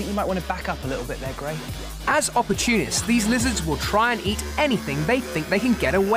think you might want to back up a little bit there, Gray. As opportunists, these lizards will try and eat anything they think they can get away